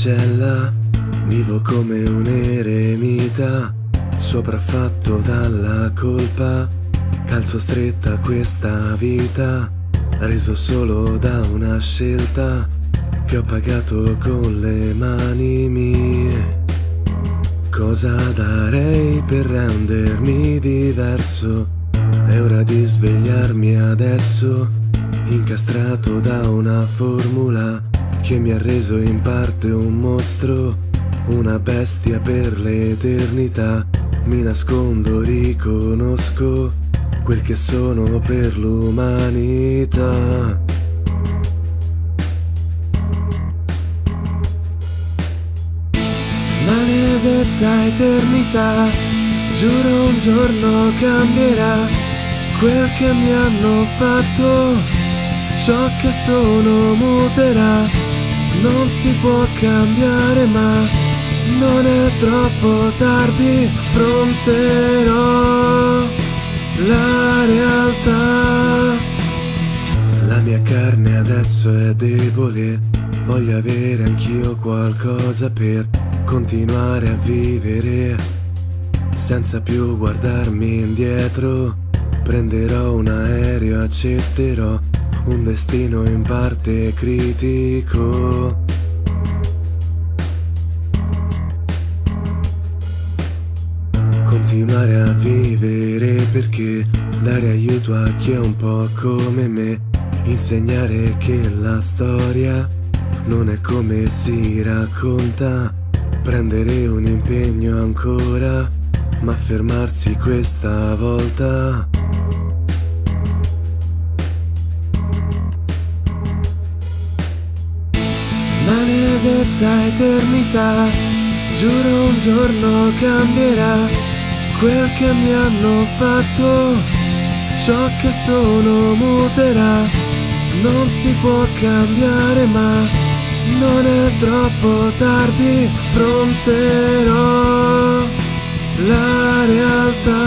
cella, vivo come un eremita, sopraffatto dalla colpa, calzo stretta questa vita, reso solo da una scelta che ho pagato con le mani mie. Cosa darei per rendermi diverso? È ora di svegliarmi adesso, incastrato da una formula che mi ha reso in parte un mostro, una bestia per l'eternità. Mi nascondo, riconosco quel che sono per l'umanità. Maledetta eternità, giuro un giorno cambierà quel che mi hanno fatto, ciò che sono muterà, non si può cambiare ma non è troppo tardi, affronterò la realtà. La mia carne adesso è debole, voglio avere anch'io qualcosa per continuare a vivere senza più guardarmi indietro. Prenderò un aereo, accetterò un destino in parte critico. Continuare a vivere perché dare aiuto a chi è un po' come me, insegnare che la storia non è come si racconta prendere un impegno ancora, ma fermarsi questa volta. perfetta eternità. Giuro un giorno cambierà quel che mi hanno fatto, ciò che sono muterà. Non si può cambiare ma non è troppo tardi, Fronterò la realtà.